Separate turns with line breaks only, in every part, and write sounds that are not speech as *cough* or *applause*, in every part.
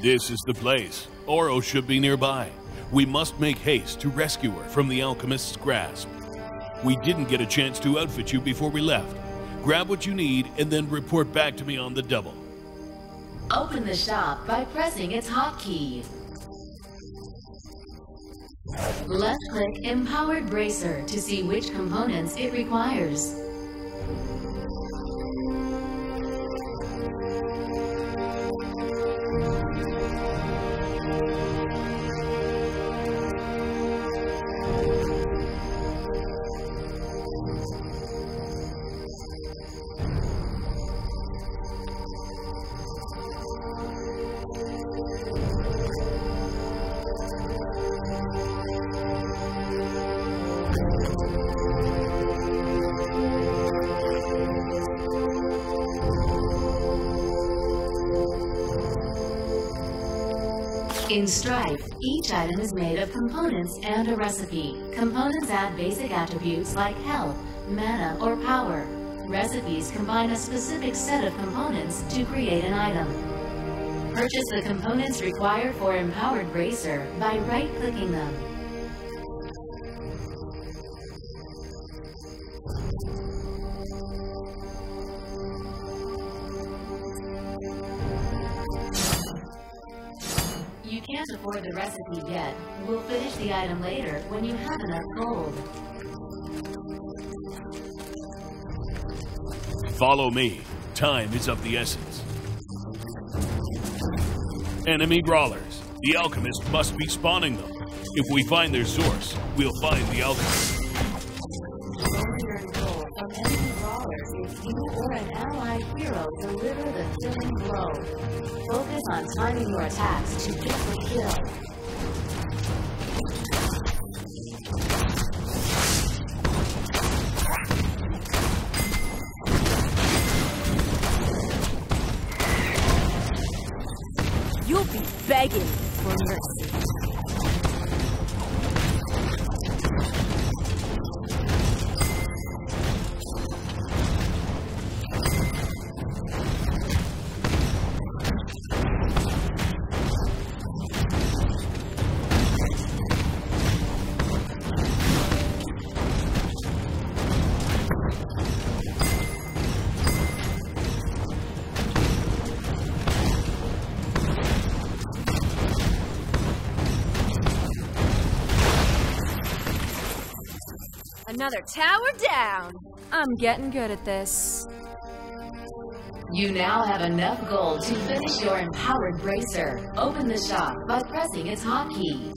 This is the place. Oro should be nearby. We must make haste to rescue her from the alchemist's grasp. We didn't get a chance to outfit you before we left. Grab what you need and then report back to me on the double.
Open the shop by pressing its hotkey. Left-click Empowered Bracer to see which components it requires. In Strife, each item is made of components and a recipe. Components add basic attributes like health, mana, or power. Recipes combine a specific set of components to create an item. Purchase the components required for Empowered Bracer by right-clicking them. Afford the recipe yet. We'll finish the item later when you have enough gold.
Follow me. Time is of the essence. Enemy brawlers. The alchemist must be spawning them. If we find their source, we'll find the alchemist.
Only earn gold enemy brawlers if you or an allied hero deliver the killing blow. On timing your attacks to get the kill.
You'll be begging for mercy. Another tower down. I'm getting good at this.
You now have enough gold to finish your empowered bracer. Open the shop by pressing its hotkey.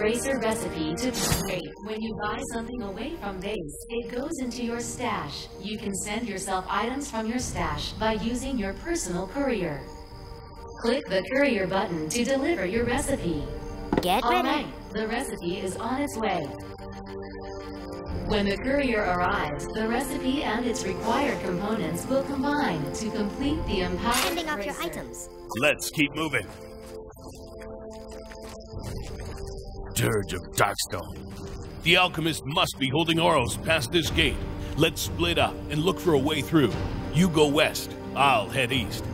Empowered Bracer recipe to create. When you buy something away from base, it goes into your stash. You can send yourself items from your stash by using your personal courier. Click the courier button to deliver your recipe.
Get
All
ready.
right, the recipe is on its way. When the courier arrives, the recipe and its required components will combine to complete the Empowered
Sending off your items.
Let's keep moving. Dirge of Darkstone. The alchemist must be holding Oros past this gate. Let's split up and look for a way through. You go west, I'll head east.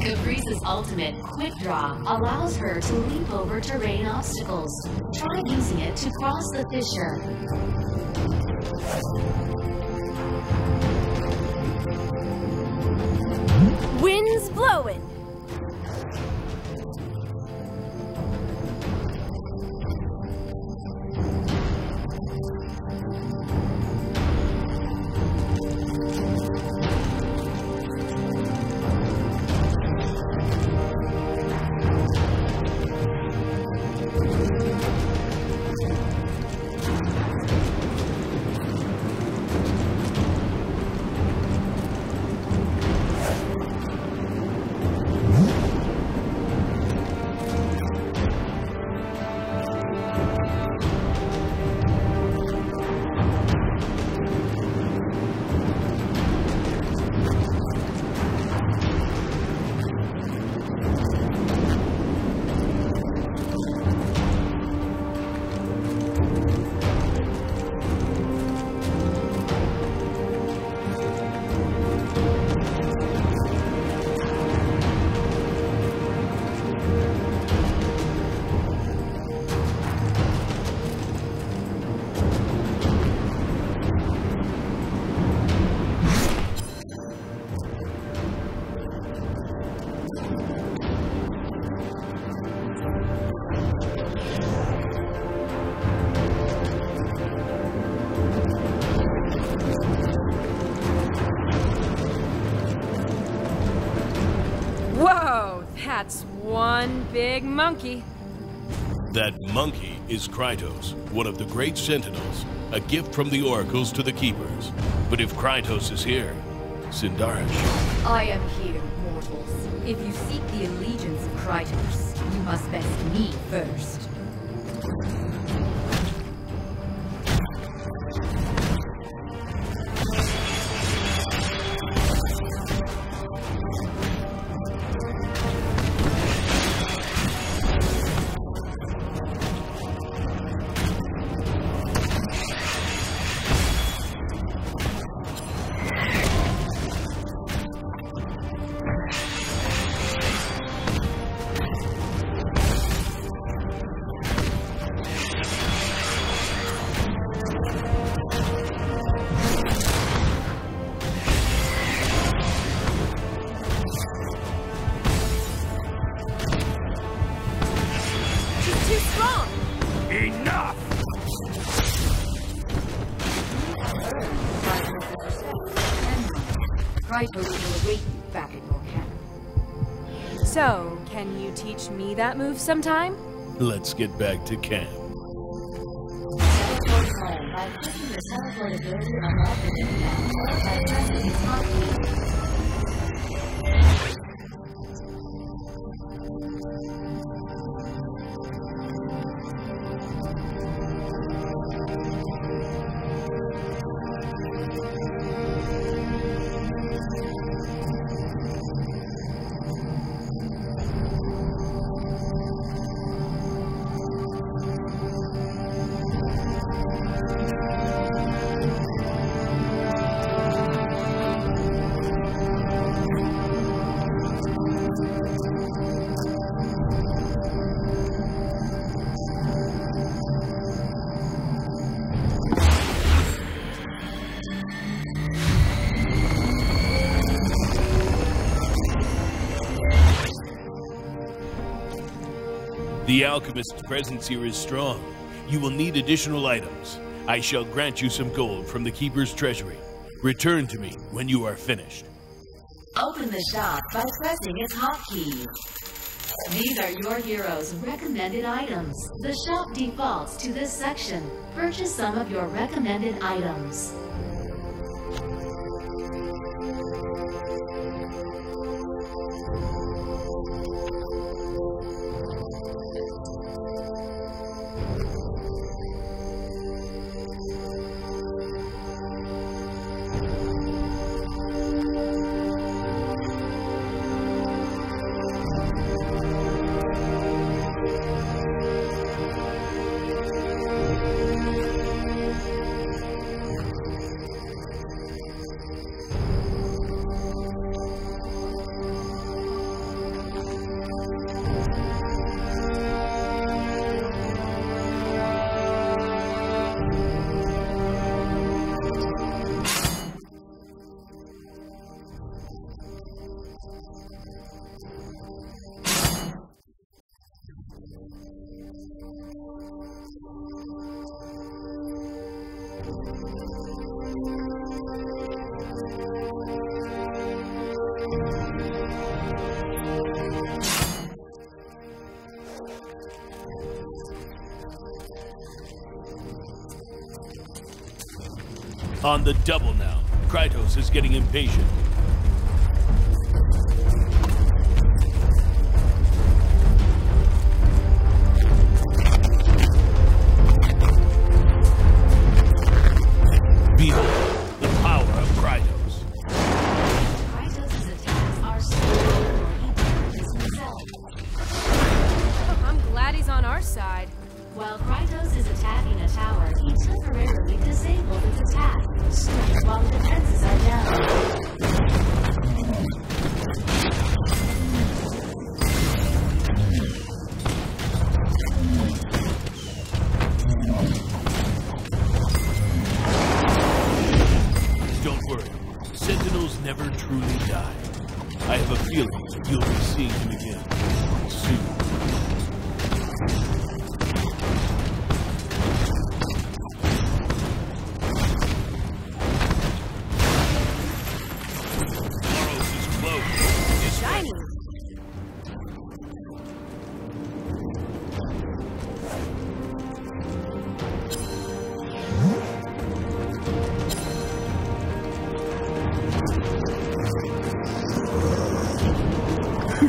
Caprice's Ultimate Quick Draw allows her to leap over terrain obstacles. Try using it to cross the fissure.
Wind's blowing. Big monkey.
That monkey is Krytos, one of the great sentinels, a gift from the oracles to the keepers. But if Krytos is here, Sindarish.
I am here, mortals. If you seek the allegiance of Krytos, you must best me first.
Me that move sometime?
Let's get back to camp.
The
alchemist's presence here is strong. You will need additional items. I shall grant you some gold from the keeper's treasury. Return to me when you are finished.
Open the shop by pressing its hotkey. These are your hero's recommended items. The shop defaults to this section. Purchase some of your recommended items.
On the double now. Krytos is getting impatient.
While Krytos is attacking a tower, temporarily disables its attack, while defenses are down.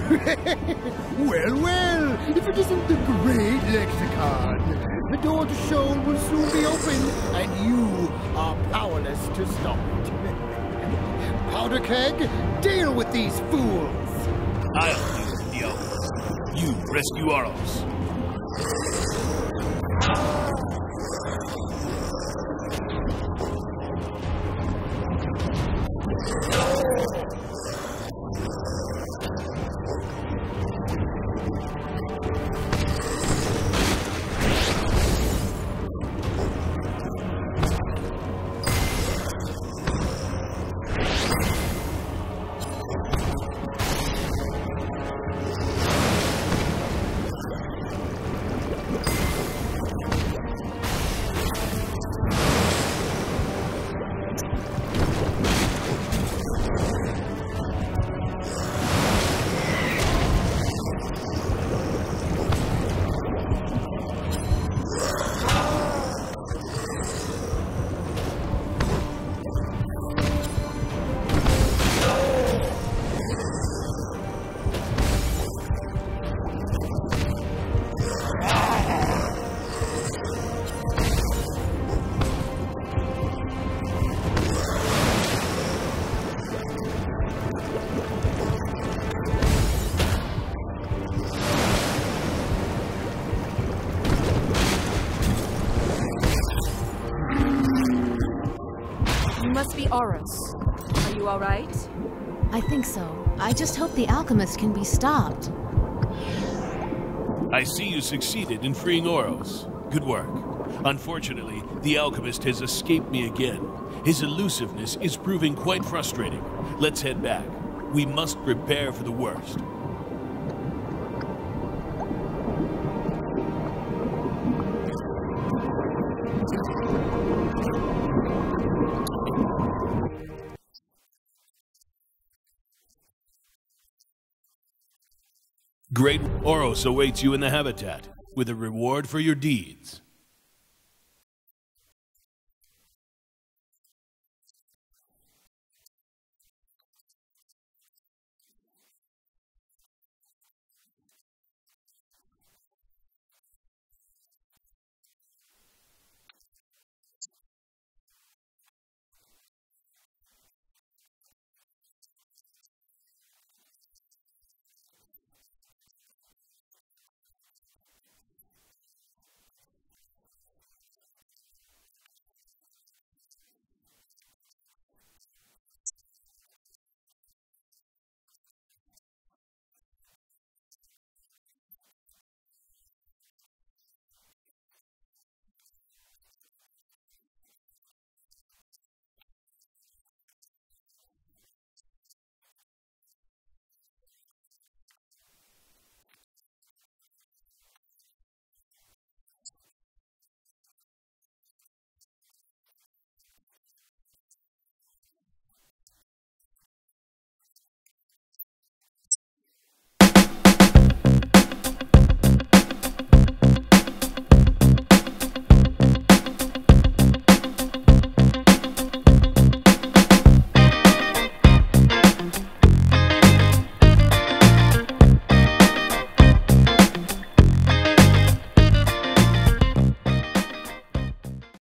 *laughs*
Well, well, if it isn't the great lexicon, the door to Sheol will soon be open, and you are powerless to stop it. *laughs* Powder keg, deal with these fools.
I'll deal with the Alchemist. You rescue Aros.
Are you alright?
I think so. I just hope the alchemist can be stopped.
I see you succeeded in freeing Oros. Good work. Unfortunately, the alchemist has escaped me again. His elusiveness is proving quite frustrating. Let's head back. We must prepare for the worst. Great Oros awaits you in the habitat with a reward for your deeds.